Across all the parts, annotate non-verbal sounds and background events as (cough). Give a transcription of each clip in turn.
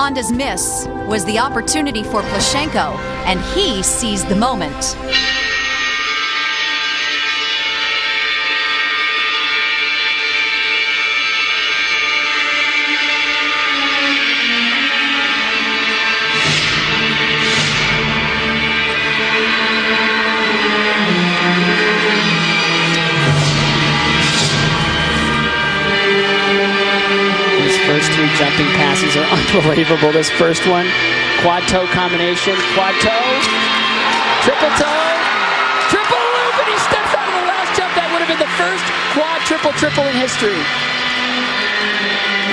Honda's miss was the opportunity for Plushenko, and he seized the moment. First three jumping passes are (laughs) unbelievable. This first one, quad toe combination, quad toe, triple toe, triple loop, and he steps out of the last jump. That would have been the first quad triple triple in history.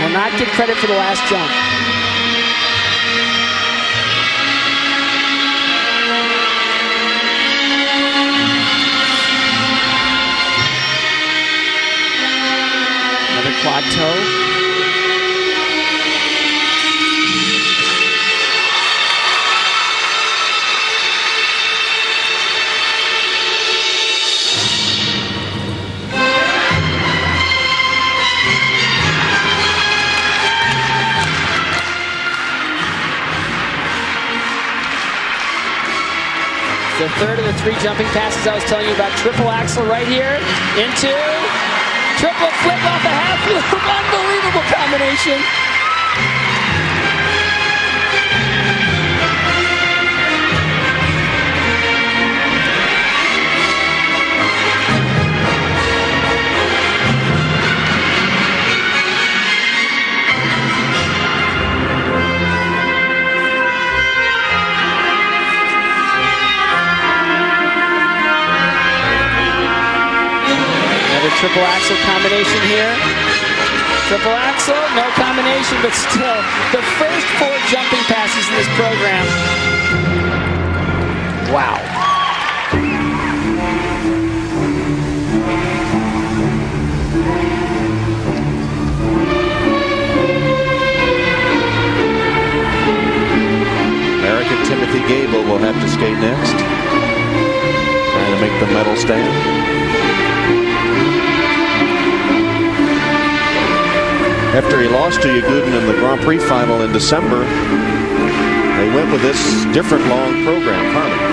Will not get credit for the last jump. Quad toe. The third of the three jumping passes I was telling you about. Triple axel right here. Into. Triple flip off a half loop. (laughs) Unbelievable combination. Triple axel combination here. Triple axel, no combination, but still the first four jumping passes in this program. Wow. American Timothy Goebel will have to skate next. Trying to make the medal stand. After he lost to Yagudin in the Grand Prix final in December, they went with this different long program, Carmen.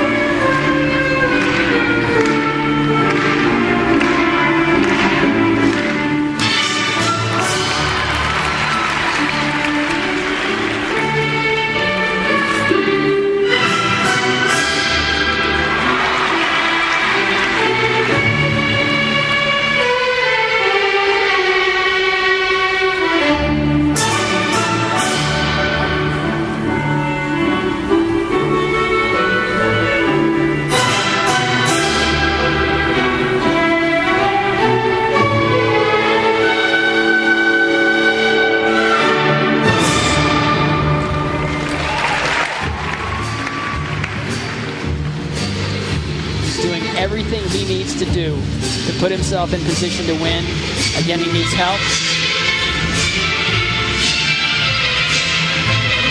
Everything he needs to do to put himself in position to win. Again, he needs help.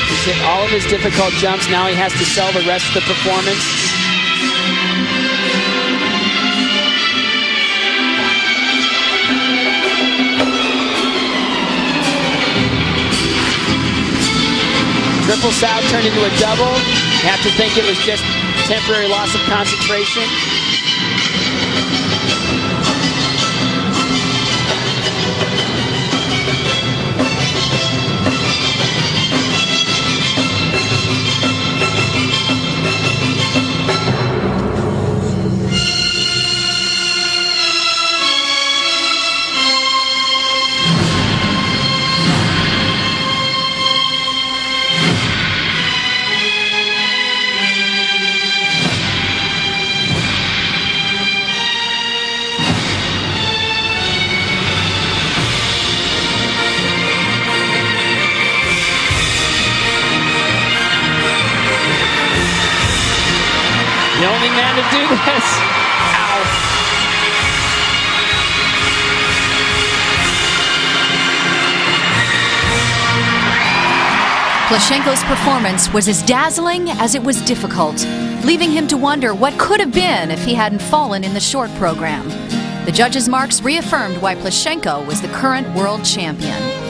He's hit all of his difficult jumps. Now he has to sell the rest of the performance. Triple Salchow turned into a double. You have to think it was just temporary loss of concentration. フフフフ。The only man to do this. Ow. Plushenko's performance was as dazzling as it was difficult, leaving him to wonder what could have been if he hadn't fallen in the short program. The judges' marks reaffirmed why Plushenko was the current world champion.